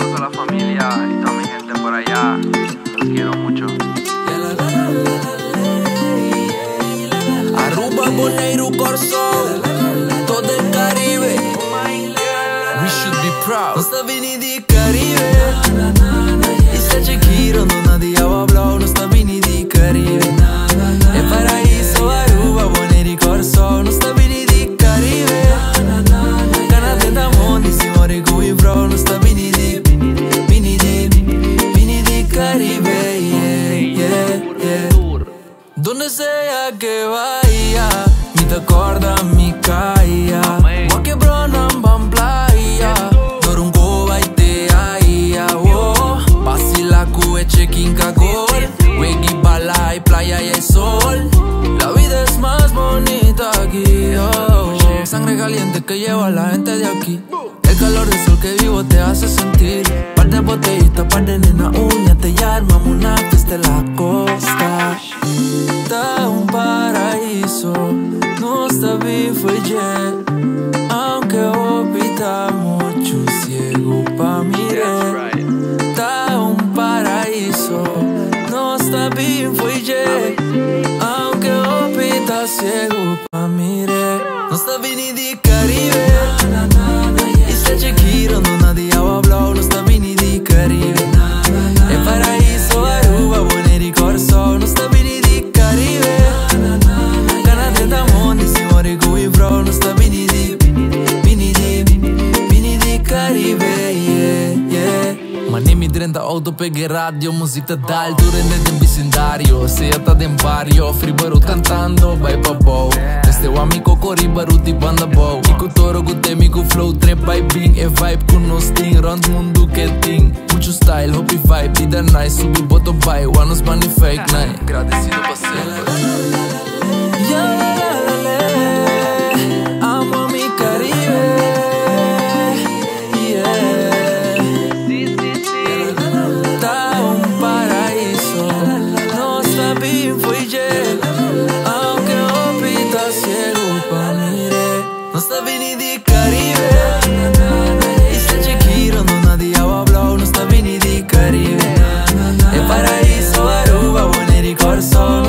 saludos a la familia y toda mi gente por allá. Los quiero mucho. Aruba, Boneiro, Corso. Donde sea que vaya, mi te acorda mi caia. Porque bronan van playa, dor un coba y te aia. Oh, pasi la cue chequín cagol, wegi bala y playa y el sol. La vida es más bonita aquí. Oh. Sangre caliente que lleva a la gente de aquí. El calor del sol que vivo te hace sentir. Par de botellitas, par de nena, uh. de la costa Da un paraíso, non stavi foi jet Aunque opita mucho ciego pa mirar Da un paraíso, non stavi foi jet Aunque opita ciego pa mirar Non stavi ni di questa mini di mini di mini di Caribe, yeah, yeah. Man mi drenda de auto pegge radio Muziek te dal, durende de vicendario Se ata de barrio, free barut cantando, vai pa bow. Queste o amico oameni cocori baruti banda bow. Y cu toro, cu temi, cu flow, trap by bing E vibe cu no sting, rond mundu che ting. Mucho style, hopi vibe, vida nice Subi boto bai, oanos bani fake night. Gradecido pa sempre Está vindo di Caribe. Isla Chequiro, no nadie ha hablado. Está vindo di Caribe. E paraíso, Aruba, Bonaire e Corso